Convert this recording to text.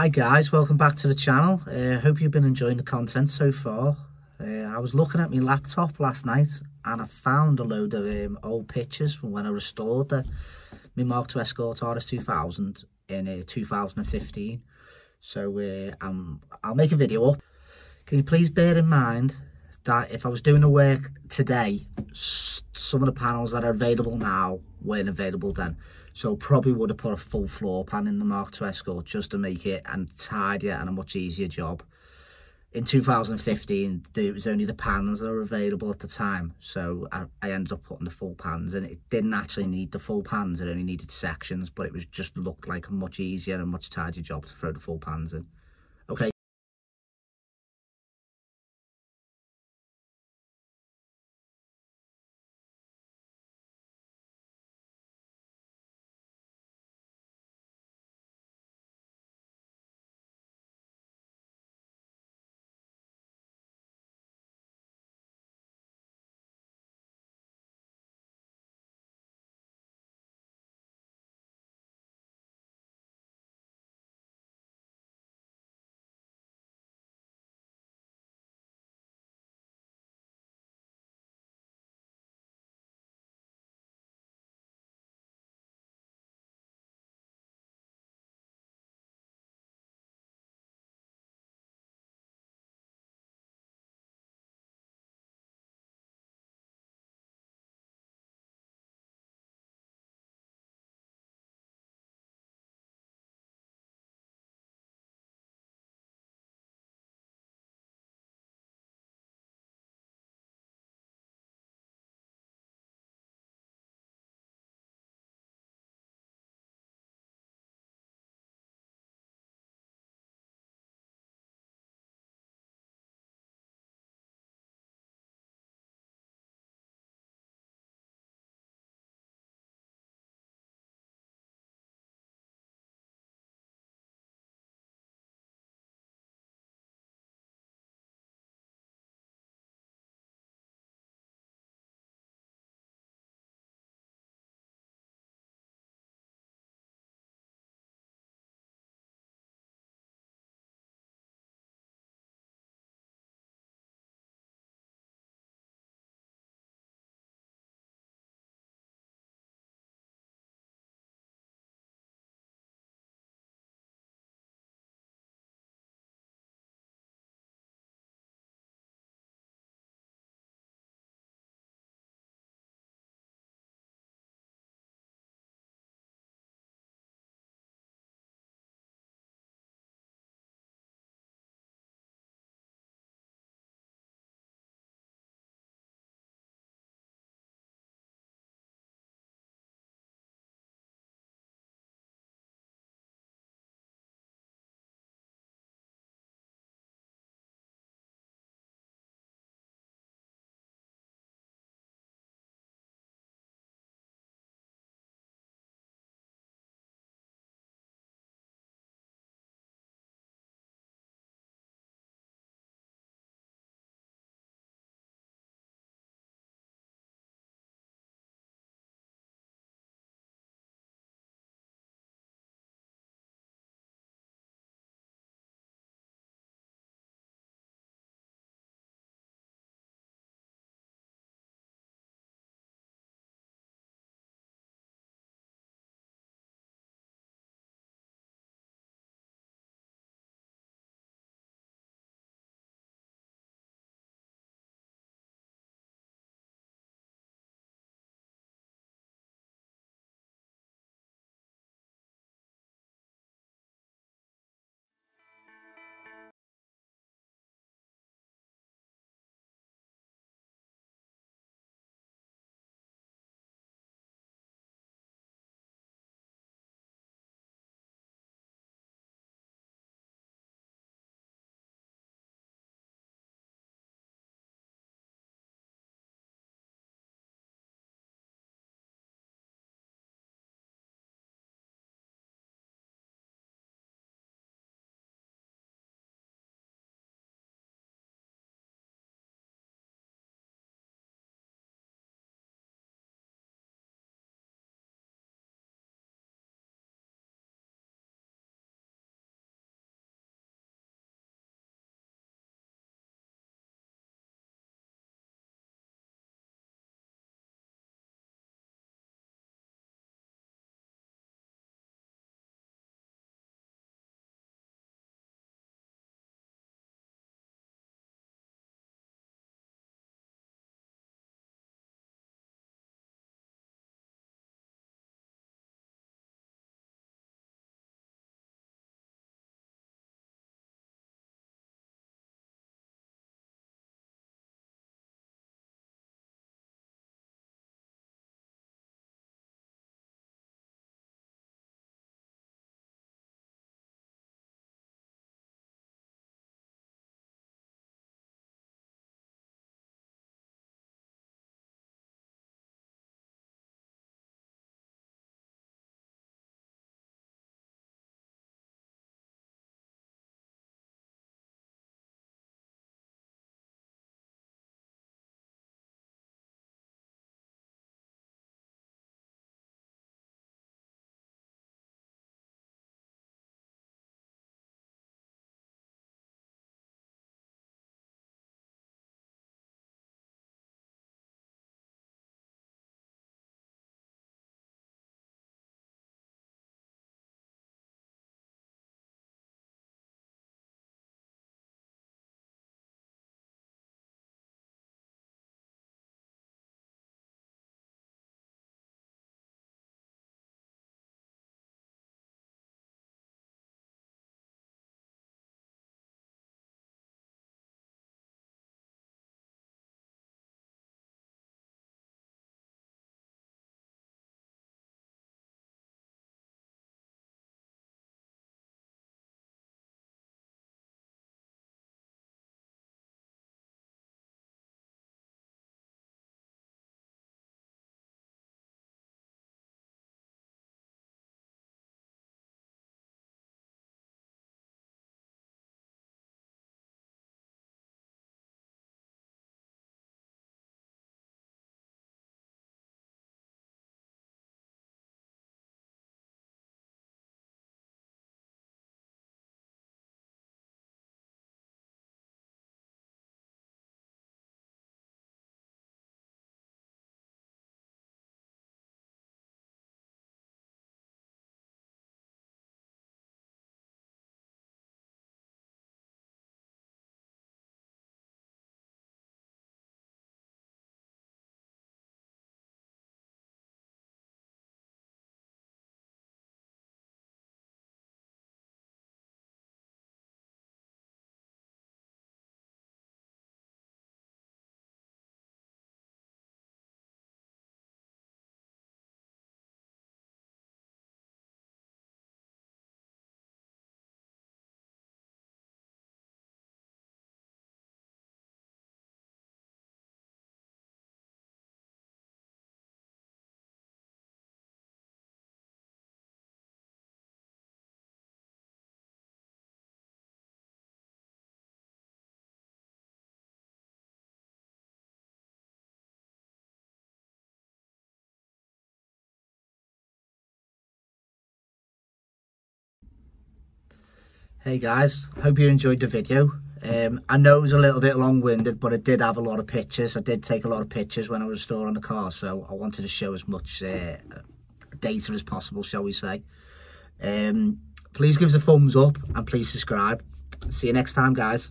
Hi guys, welcome back to the channel. Uh, hope you've been enjoying the content so far. Uh, I was looking at my laptop last night and I found a load of um, old pictures from when I restored the, my Mark II Escort RS2000 in uh, 2015. So uh, I'll make a video up. Can you please bear in mind that if I was doing the work today, some of the panels that are available now weren't available then. So probably would have put a full floor pan in the Mark II Escort just to make it and tidier and a much easier job. In 2015, it was only the pans that were available at the time. So I, I ended up putting the full pans and it didn't actually need the full pans. It only needed sections, but it was just looked like a much easier and much tidier job to throw the full pans in. hey guys. Hope you enjoyed the video. Um, i know it was a little bit long-winded but i did have a lot of pictures. I did take a lot of pictures when i was storing the car so i wanted to show as much uh, data as possible shall we say. Um, please give us a thumbs up and please subscribe. See you next time guys.